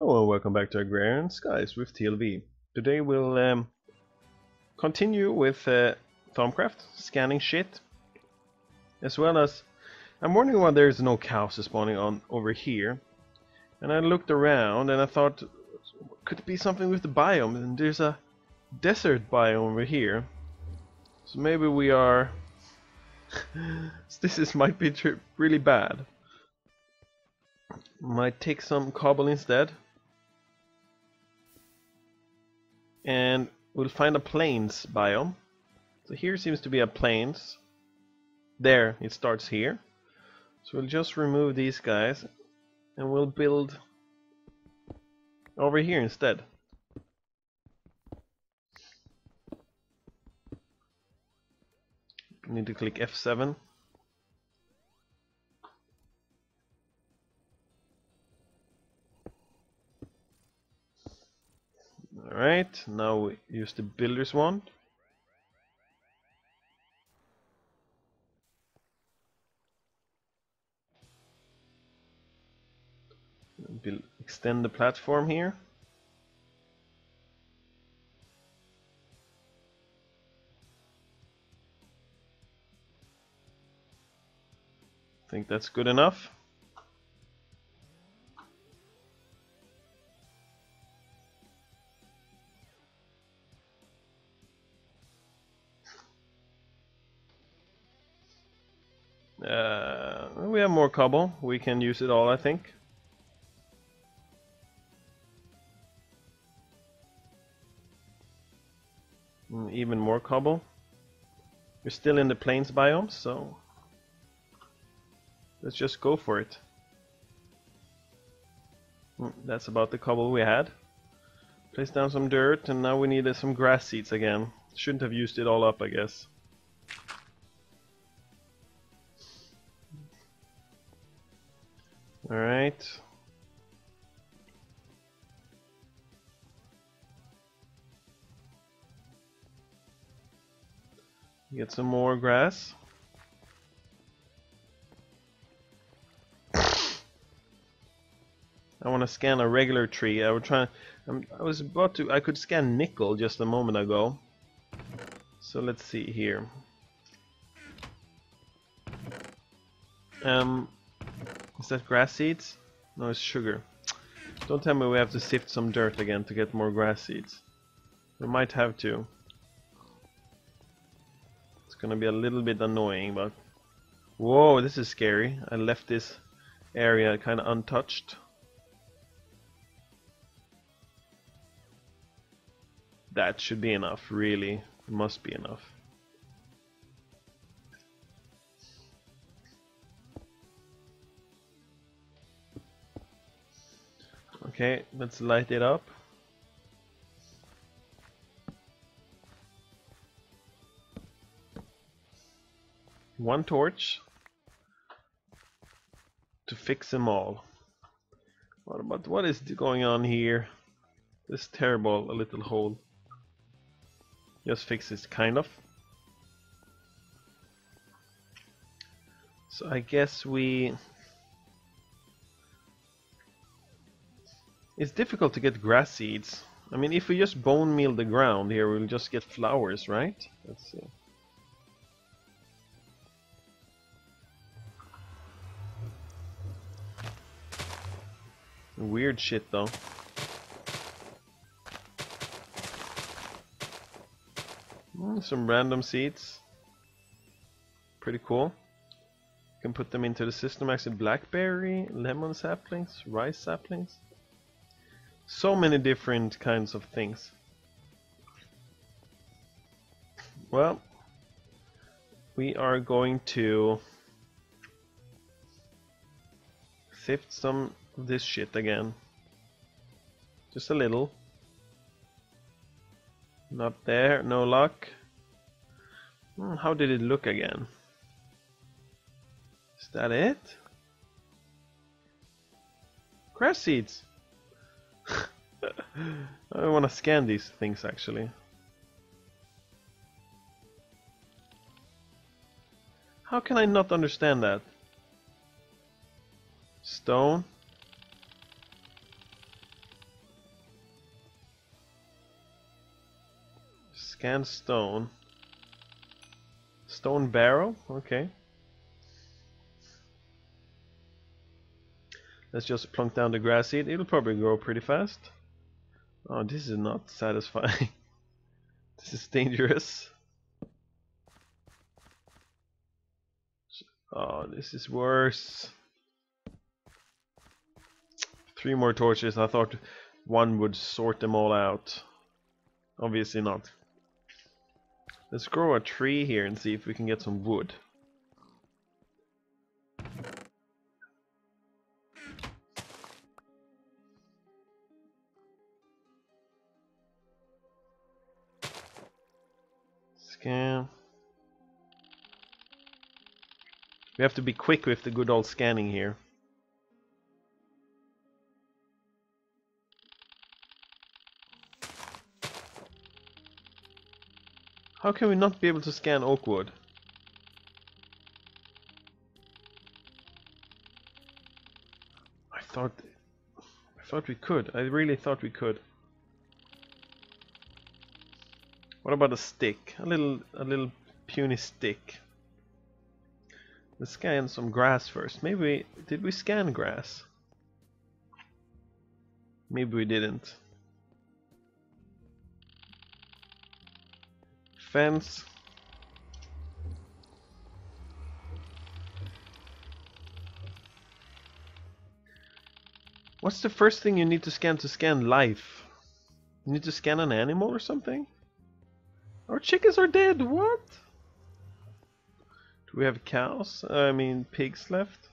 Hello and welcome back to Agrarian Skies with TLV. Today we'll um, continue with uh, Thaumcraft, scanning shit, as well as I'm wondering why there's no cows spawning on over here. And I looked around and I thought, could it be something with the biome? And there's a desert biome over here. So maybe we are... this is might be really bad. Might take some cobble instead. And we'll find a plains biome. So here seems to be a plains. There, it starts here. So we'll just remove these guys and we'll build over here instead. Need to click F7. Alright, now we use the builder's wand. Build, extend the platform here. I think that's good enough. More cobble. We can use it all, I think. Mm, even more cobble. We're still in the plains biome, so let's just go for it. Mm, that's about the cobble we had. Place down some dirt, and now we need some grass seeds again. Shouldn't have used it all up, I guess. All right. Get some more grass. I want to scan a regular tree. I was trying. I'm, I was about to. I could scan nickel just a moment ago. So let's see here. Um, is that grass seeds? No, it's sugar. Don't tell me we have to sift some dirt again to get more grass seeds. We might have to. It's gonna be a little bit annoying, but... Whoa, this is scary. I left this area kinda untouched. That should be enough, really. It must be enough. Okay, let's light it up. One torch to fix them all. What about what is going on here? This terrible little hole. Just fix this kind of. So I guess we It's difficult to get grass seeds. I mean, if we just bone meal the ground here, we'll just get flowers, right? Let's see. Weird shit, though. Some random seeds. Pretty cool. You can put them into the system actually blackberry, lemon saplings, rice saplings so many different kinds of things. Well, we are going to sift some of this shit again. Just a little. Not there, no luck. Hmm, how did it look again? Is that it? Grass seeds! I want to scan these things actually. How can I not understand that? Stone. Scan stone. Stone barrel? Okay. Let's just plunk down the grass seed. It'll probably grow pretty fast. Oh, this is not satisfying. this is dangerous. Oh, this is worse. Three more torches. I thought one would sort them all out. Obviously not. Let's grow a tree here and see if we can get some wood. Scan. We have to be quick with the good old scanning here. How can we not be able to scan oak wood? I thought I thought we could. I really thought we could. What about a stick? A little a little puny stick. Let's scan some grass first. Maybe did we scan grass? Maybe we didn't. fence. What's the first thing you need to scan to scan life? You need to scan an animal or something? Our chickens are dead, what? Do we have cows? Uh, I mean pigs left?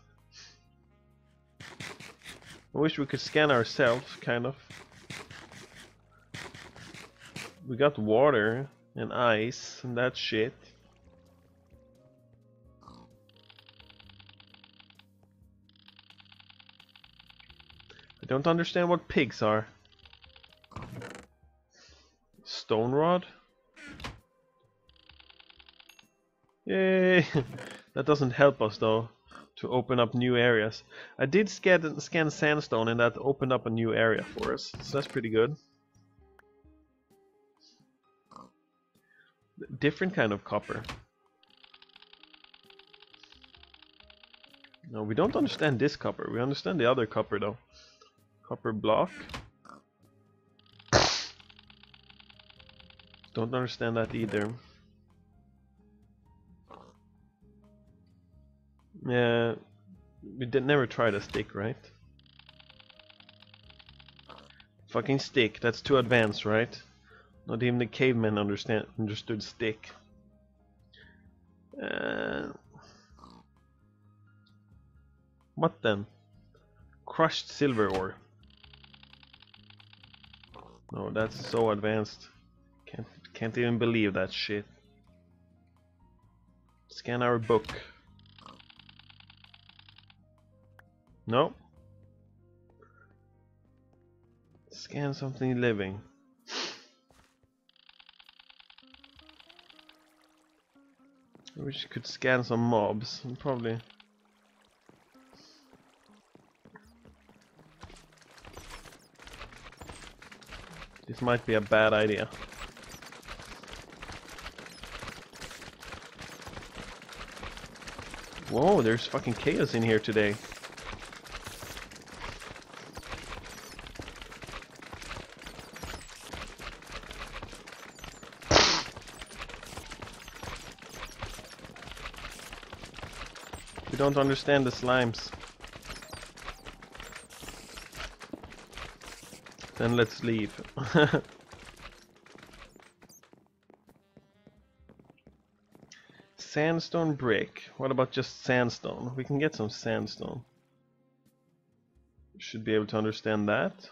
I wish we could scan ourselves, kind of. We got water and ice and that shit. I don't understand what pigs are. Stone rod? Yay! that doesn't help us though to open up new areas. I did scan, scan sandstone and that opened up a new area for us, so that's pretty good. different kind of copper. No, we don't understand this copper. We understand the other copper though. Copper block. Don't understand that either. Yeah, we did never try the stick, right? Fucking stick, that's too advanced, right? Not even the cavemen understand understood stick. Uh, what then? Crushed silver ore. No, that's so advanced. Can't can't even believe that shit. Scan our book. No. Scan something living. I wish could scan some mobs, probably. This might be a bad idea. Whoa, there's fucking chaos in here today. Don't understand the slimes. Then let's leave. sandstone brick. What about just sandstone? We can get some sandstone. Should be able to understand that.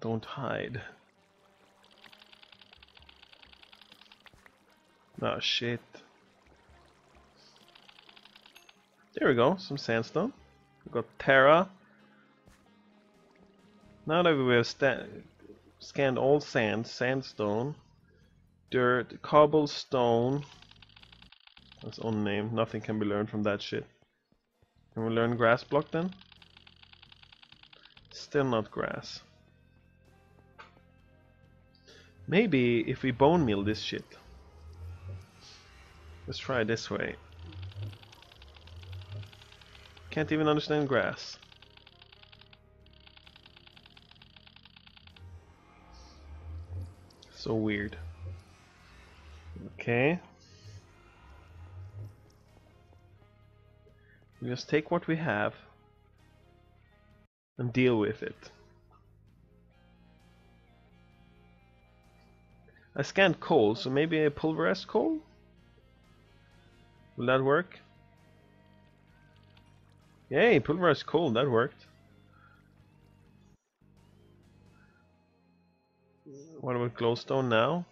Don't hide. Oh shit. There we go, some sandstone. We've got Terra. Now that we have scanned all sand, sandstone, dirt, cobblestone. That's unnamed, nothing can be learned from that shit. Can we learn grass block then? Still not grass. Maybe if we bone meal this shit. Let's try this way. Can't even understand grass. So weird. Okay. We just take what we have and deal with it. I scanned coal, so maybe a pulverized coal? Will that work? Yay, pulverized coal, that worked. What about glowstone now?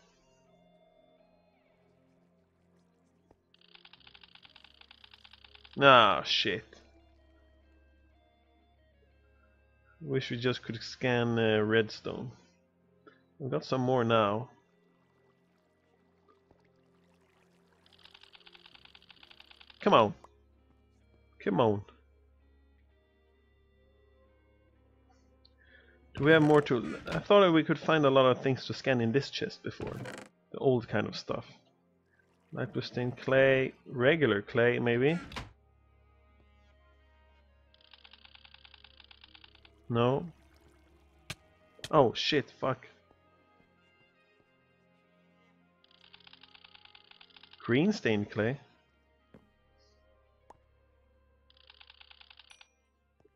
Ah, shit. Wish we just could scan uh, redstone. We've got some more now. Come on. Come on. Do we have more to... I thought we could find a lot of things to scan in this chest before. The old kind of stuff. Light stained clay, regular clay maybe. No. Oh shit, fuck. Green stained clay.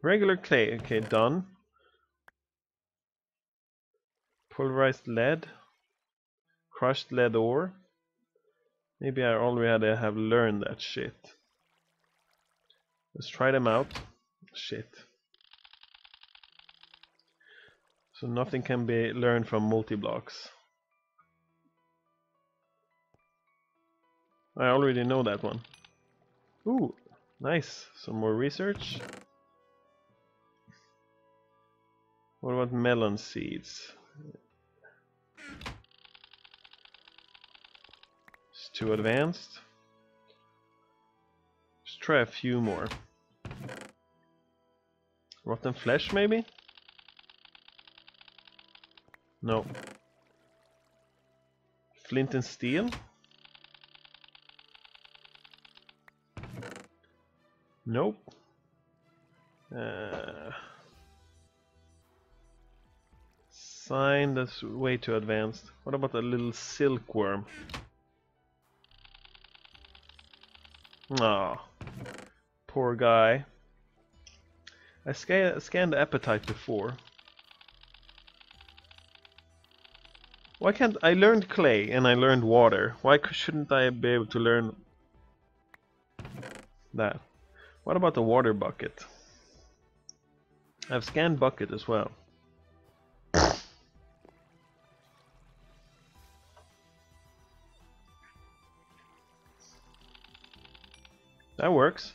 Regular clay, okay, done. Pulverized lead. Crushed lead ore. Maybe I already have learned that shit. Let's try them out. Shit. So nothing can be learned from multi-blocks. I already know that one. Ooh, nice. Some more research. What about melon seeds? It's too advanced. Let's try a few more. Rotten flesh maybe? No. Flint and steel? Nope. Uh, sign, that's way too advanced. What about a little silkworm? Ah, poor guy. I sca scanned apatite before. Why can't I learned clay and I learned water? Why shouldn't I be able to learn that? What about the water bucket? I've scanned bucket as well. That works.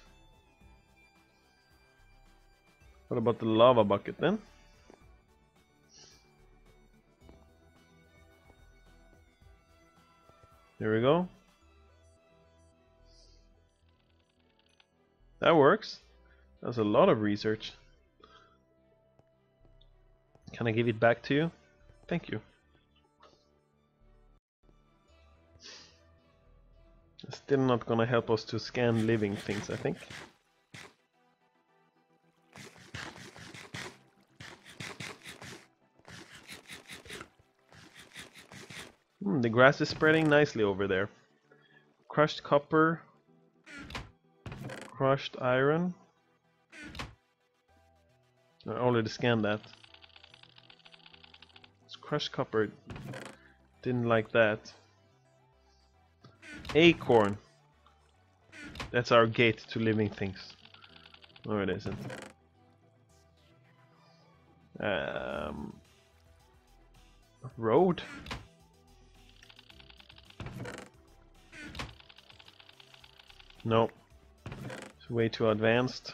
What about the lava bucket then? There we go. That works. That's a lot of research. Can I give it back to you? Thank you. Still not gonna help us to scan living things, I think. Hmm, the grass is spreading nicely over there. Crushed copper. Crushed iron. I already scanned that. It's crushed copper. Didn't like that. Acorn. That's our gate to living things. No, it isn't. Um, road. No. It's way too advanced.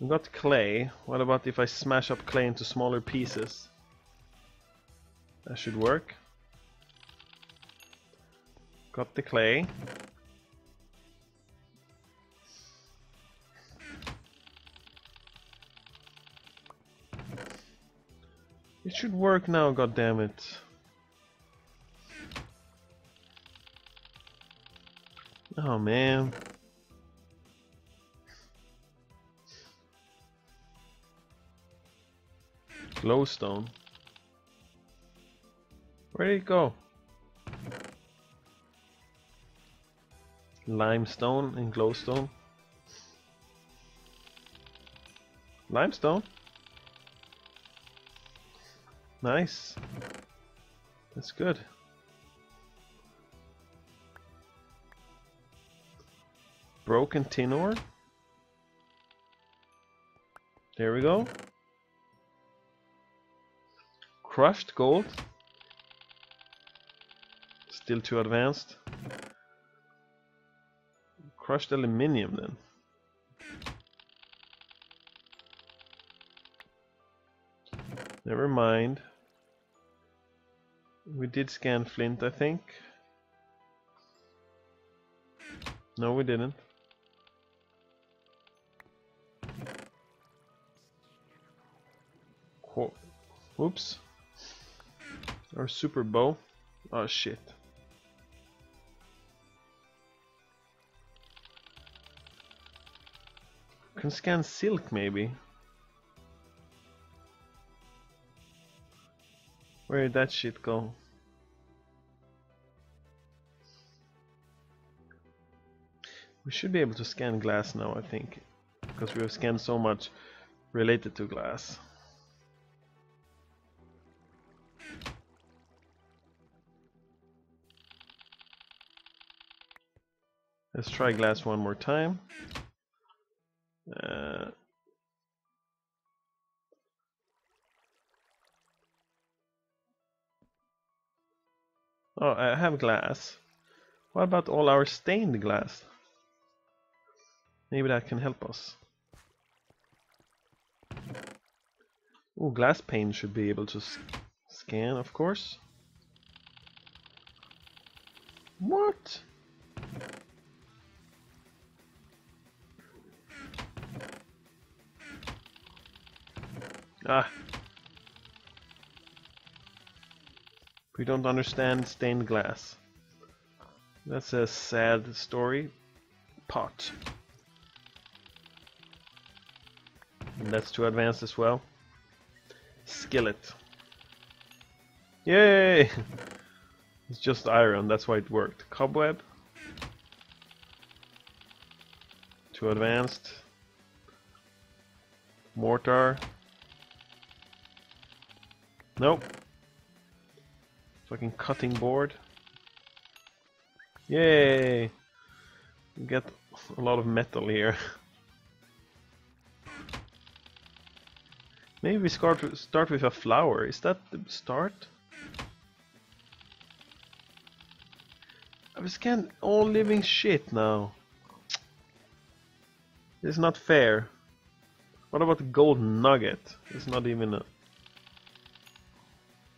We got clay. What about if I smash up clay into smaller pieces? That should work. Got the clay. It should work now, God damn it! Oh man. Glowstone. Where did it go? Limestone and glowstone. Limestone. Nice. That's good. Broken tin ore. There we go. Crushed gold. Still too advanced. Crushed aluminium then. Never mind. We did scan flint, I think. No, we didn't. Qu Oops. Our super bow. Oh shit. Can scan silk maybe. Where did that shit go? We should be able to scan glass now, I think. Because we have scanned so much related to glass. Let's try glass one more time. Uh, oh, I have glass. What about all our stained glass? Maybe that can help us. Oh, glass pane should be able to scan, of course. What? Ah. We don't understand stained glass. That's a sad story. Pot. And that's too advanced as well. Skillet. Yay! It's just iron, that's why it worked. Cobweb. Too advanced. Mortar. Nope. Fucking cutting board. Yay! Get a lot of metal here. Maybe we start start with a flower. Is that the start? I've scanned all living shit now. Is not fair. What about the gold nugget? It's not even a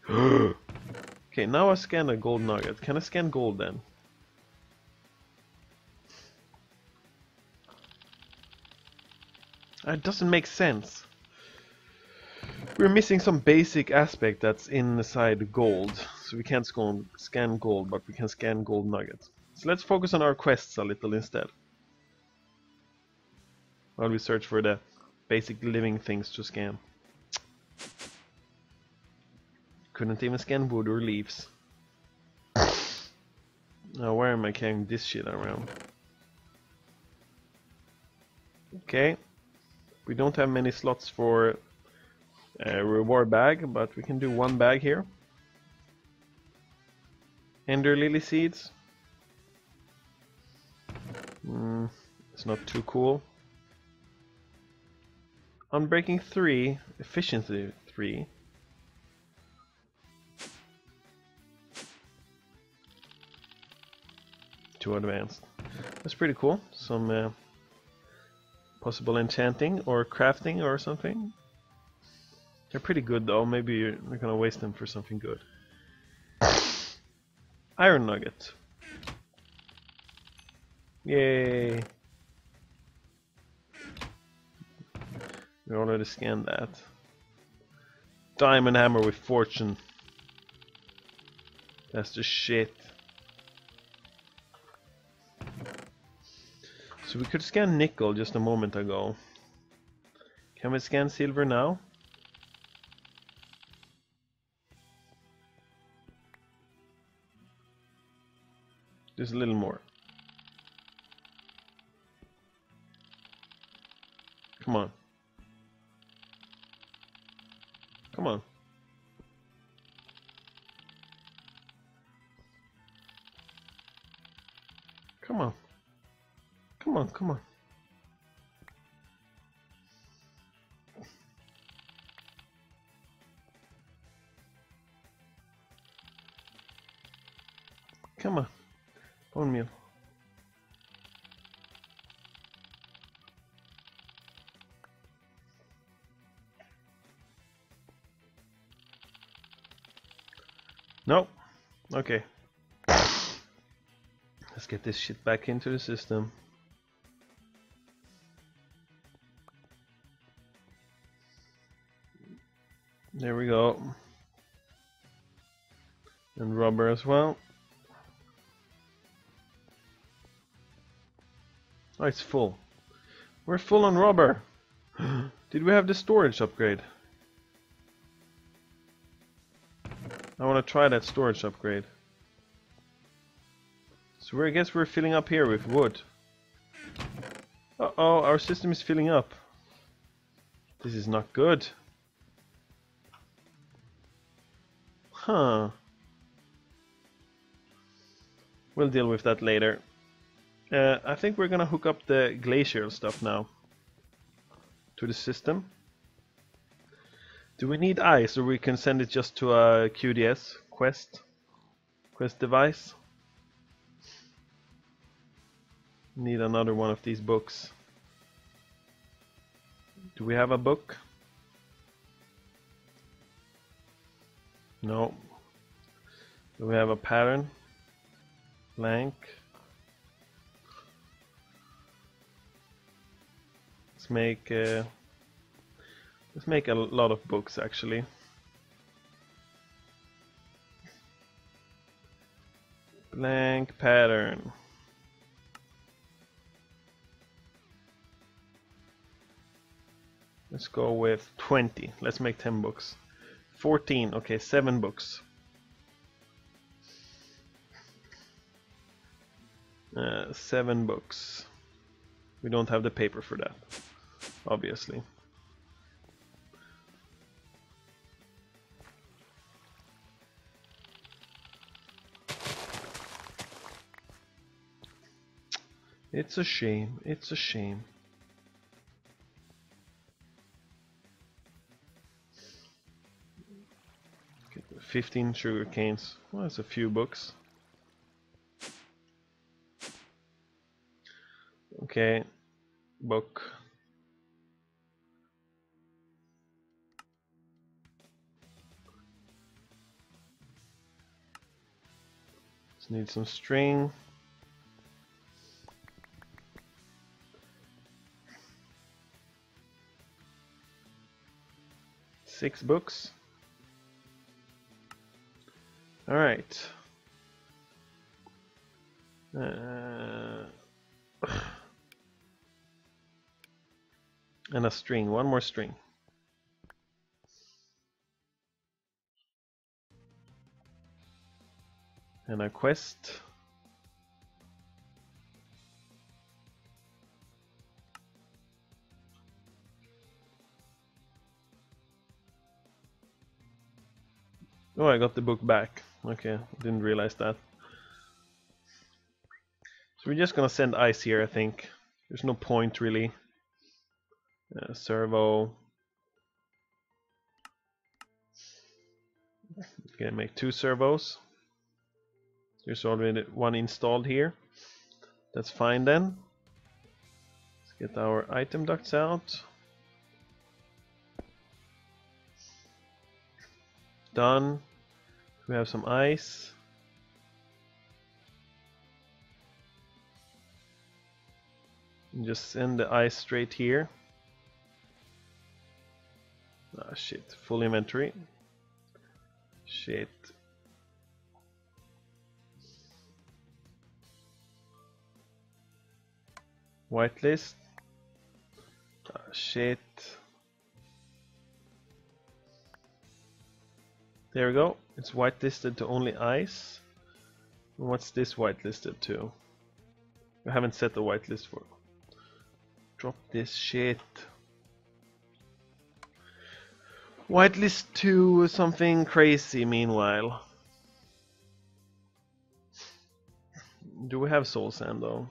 okay, now I scan a gold nugget. Can I scan gold then? It doesn't make sense. We're missing some basic aspect that's inside gold. So we can't scan gold, but we can scan gold nuggets. So let's focus on our quests a little instead. While we search for the basic living things to scan. Couldn't even scan wood or leaves. Now where am I carrying this shit around? Okay. We don't have many slots for a reward bag, but we can do one bag here. Ender lily seeds. Mm, it's not too cool. Unbreaking 3, efficiency 3. Too advanced. That's pretty cool. Some uh, possible enchanting or crafting or something. They're pretty good though. Maybe you're not gonna waste them for something good. Iron nugget. Yay! We already scanned that. Diamond hammer with fortune. That's the shit. So we could scan nickel just a moment ago. Can we scan silver now? Just a little more. Come on. Come on. Come on. Come on, come on. Come on. Bone meal. No. Okay. Let's get this shit back into the system. And rubber as well. Oh, it's full. We're full on rubber. Did we have the storage upgrade? I want to try that storage upgrade. So I guess we're filling up here with wood. Uh oh, our system is filling up. This is not good. Huh. We'll deal with that later. Uh, I think we're gonna hook up the glacial stuff now to the system. Do we need ice or we can send it just to a QDS quest quest device? Need another one of these books. Do we have a book? No. Do we have a pattern? Blank. Let's make uh, let's make a lot of books actually. Blank pattern. Let's go with 20. Let's make 10 books. 14. Okay, 7 books. Uh, 7 books. We don't have the paper for that, obviously. It's a shame, it's a shame. 15 sugar canes. Well, that's a few books. Okay, book. Just need some string. Six books. All right. Uh, and a string, one more string. And a quest. Oh, I got the book back. Okay, didn't realize that. So we're just gonna send ice here, I think. There's no point really. Uh, servo. Gonna make two servos. There's already one installed here. That's fine then. Let's get our item ducts out. Done. We have some ice. And just send the ice straight here. Ah shit, full inventory. Shit. Whitelist. Ah, shit. There we go. It's whitelisted to only ice. And what's this whitelisted to? I haven't set the whitelist for. Drop this shit. Whitelist 2 something crazy meanwhile. Do we have soul sand though?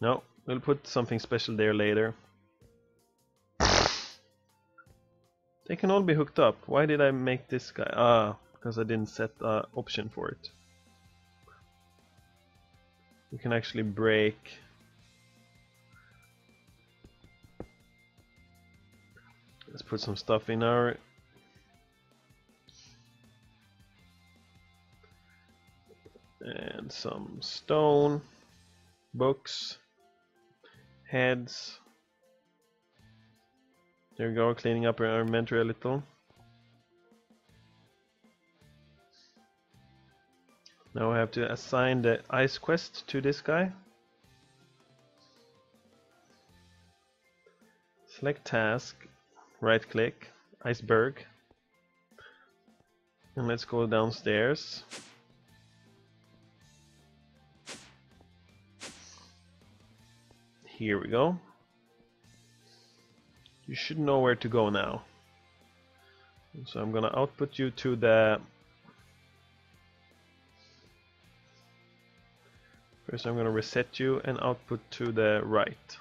No, we'll put something special there later. They can all be hooked up. Why did I make this guy? Ah, because I didn't set an option for it. We can actually break Let's put some stuff in our and some stone, books, heads. There we go, cleaning up our inventory a little. Now I have to assign the ice quest to this guy. Select task, right click, iceberg. And let's go downstairs. Here we go. You should know where to go now. So I'm gonna output you to the First I'm gonna reset you and output to the right.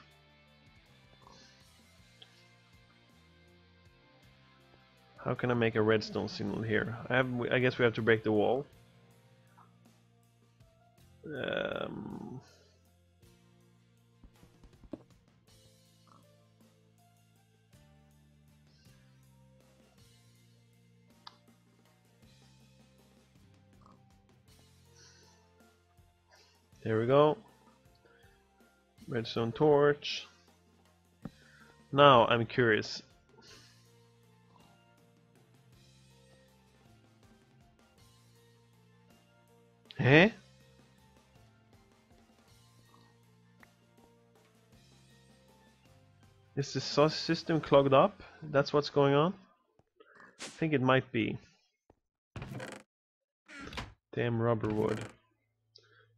How can I make a redstone signal here? I have I guess we have to break the wall. Um, There we go. Redstone torch. Now I'm curious. Eh? Is the system clogged up? That's what's going on? I think it might be. Damn rubber wood.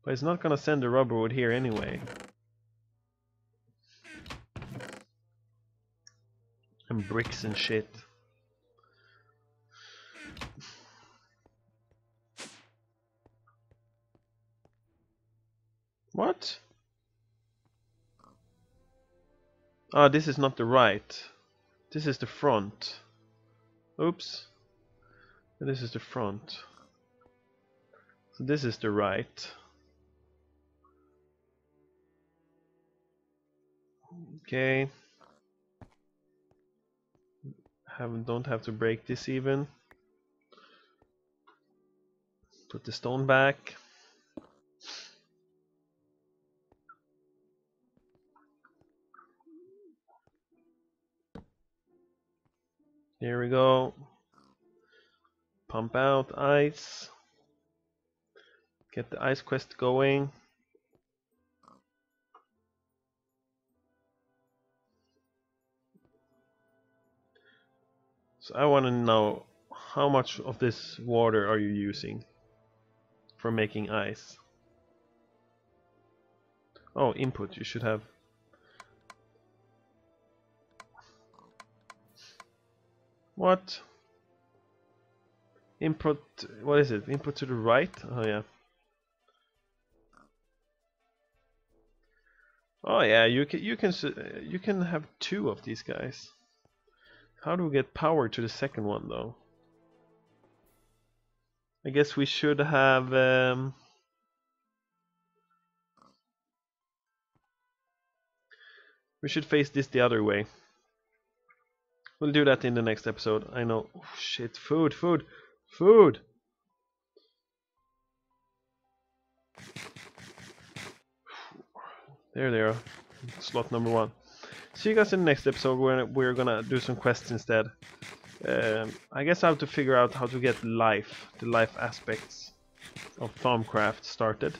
But it's not gonna send the rubber wood here anyway. And bricks and shit. What? Ah, this is not the right. This is the front. Oops. This is the front. So this is the right. Okay. Have don't have to break this even. Put the stone back. Here we go. Pump out ice. Get the ice quest going. So I want to know how much of this water are you using for making ice? Oh, input, you should have What? Input, what is it? Input to the right? Oh yeah. Oh yeah, you can you can you can have two of these guys. How do we get power to the second one though? I guess we should have um, we should face this the other way. We'll do that in the next episode. I know. Oh, shit, food, food, food! There they are. Slot number one. See you guys in the next episode where we're gonna do some quests instead. Um, I guess I have to figure out how to get life, the life aspects of Thaumcraft started.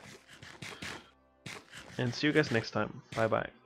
and see you guys next time. Bye bye.